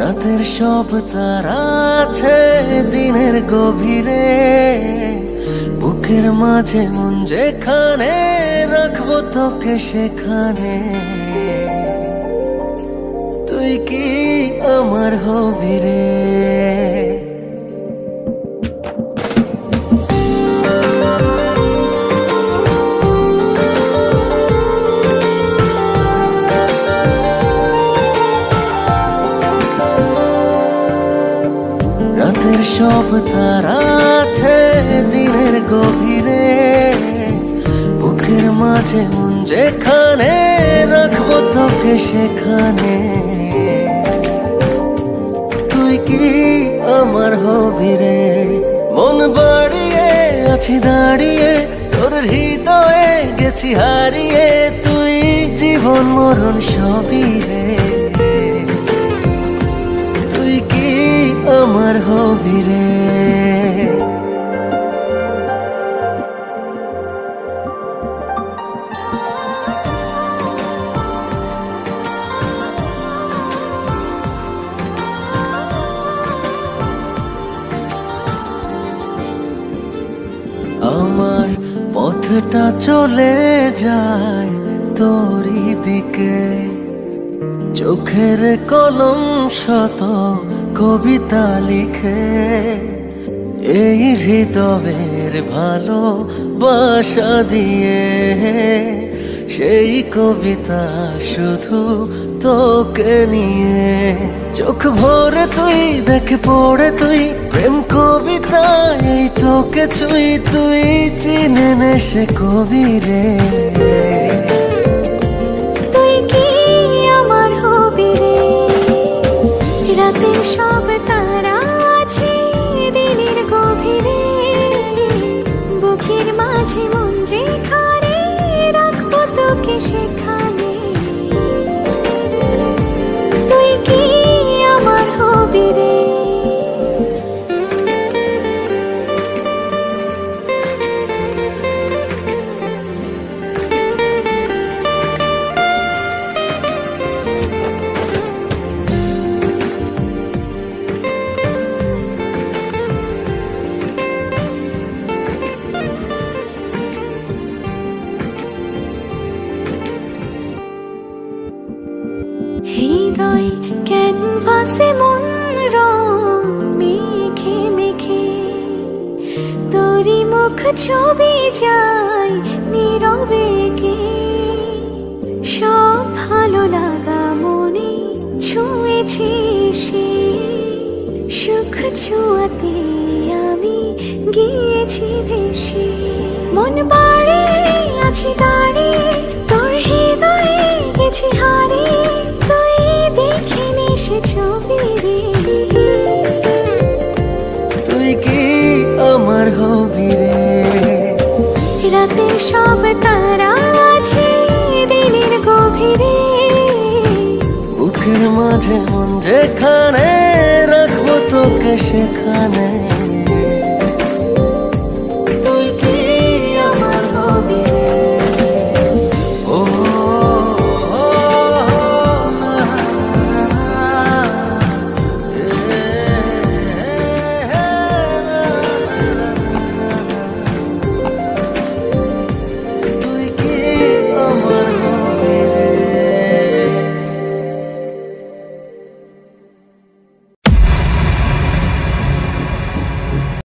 রাতের সব তারা আছে, দিনের গভীরে। বুকের মাঝে মন যেখানে, রাখব তোকে সেখানে। তুই কি আমার হবি রে সব তারা আছে দিনের গভীরে। বুকের মাঝে মন যেখানে রাখব তোকে সেখানে। তুই কি আমার হবি রে মন বাড়িয়ে, আছি দাঁড়িয়ে, তোর হৃদয়ে গেছি হারিয়ে। তুই জীবন মরণ সবই রে। আমার হবি রে আমার পথটা চলে যায় তোরই দিকে। চোখের কলম শত কবিতা লিখে, এই হৃদয়ের ভালো বাসা দিয়ে সেই কবিতা শুধু তোকে নিয়ে। চোখ ভরে তুই, দেখে পড়ে তুই, প্রেম কবিতা এই তোকে ছুই, তুই চিনে সে কবি রে। সব তারা আছে দিনের গভীরে। বুকের মাঝে মন যেখানে রাখব তোকে সেখানে। ক্যানভাসে মন রং মেখে মেখে। মুখ ছবি যায় নীরবে কে। সব ভালো লাগা মনে ছুঁয়েছি সে। সুখ ছুঁয়াতে আমি গিয়েছি ভেসে। মন বাড়ে, আছি দাঁড়িয়ে তোর হৃদয়ে গেছি হারিয়ে রে তুই কি আমার হবি রে? রাতে সব তারা আছে দিনের গভীরে। বুকের মাঝে মন যেখানে রাখব তোকে সেখানে।